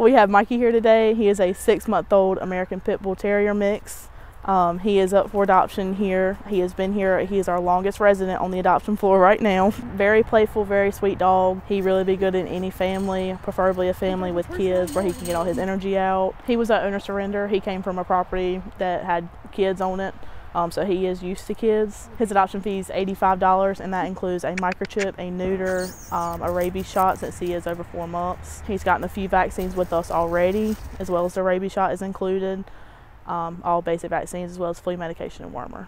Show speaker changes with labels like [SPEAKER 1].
[SPEAKER 1] We have Mikey here today. He is a six month old American Pit Bull Terrier mix. Um, he is up for adoption here. He has been here. He is our longest resident on the adoption floor right now. Very playful, very sweet dog. He really be good in any family, preferably a family with kids where he can get all his energy out. He was at owner surrender. He came from a property that had kids on it. Um, so he is used to kids. His adoption fee is $85 and that includes a microchip, a neuter, um, a rabies shot since he is over four months. He's gotten a few vaccines with us already as well as the rabies shot is included um, all basic vaccines as well as flea medication and wormer.